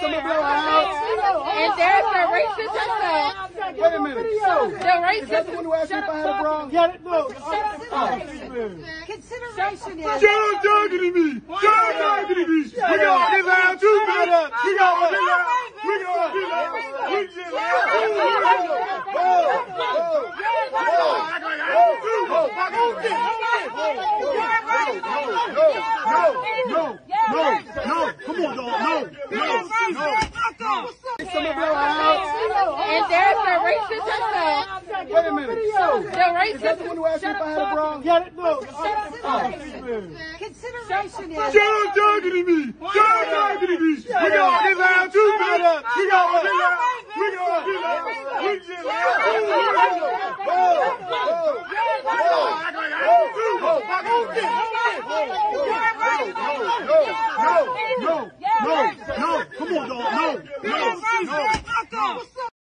some of your house. And there's the racist herself. Wait a minute. The Is that the one who asked me if I had a bra? Get it? No. Oh, oh, Consideration is. John talking to me. John talking to me. We got this loud too, man. We got this loud. We got this loud. We just loud. No, no, no, no. Come on, dog. No, no, no. Some of your house. And there's the racist herself. Wait a minute. The racist. Is that the one who asked me if I had a bra? Get it? No. Consideration oh, is. John talking to me. John talking to me. We got this loud too, man. We got this loud. We got this loud. We just loud. Oh, No, no, no, no. Come on, dog. No, no, no.